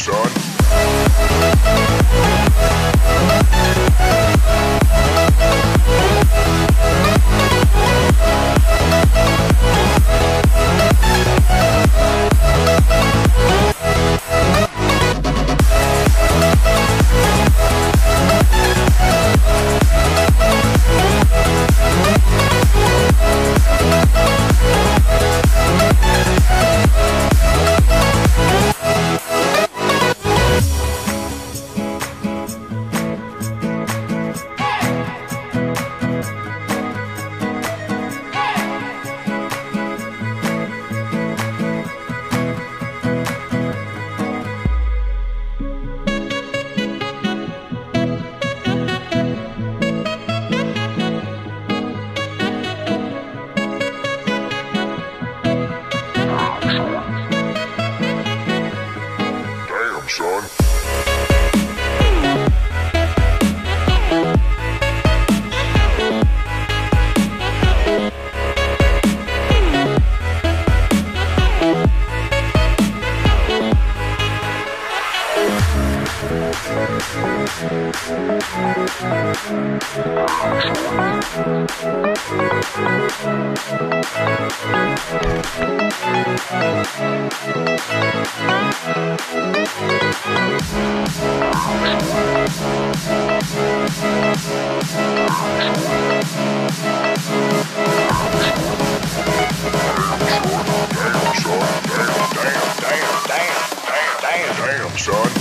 Sean. damn, damn, damn, damn, damn, damn, damn, son.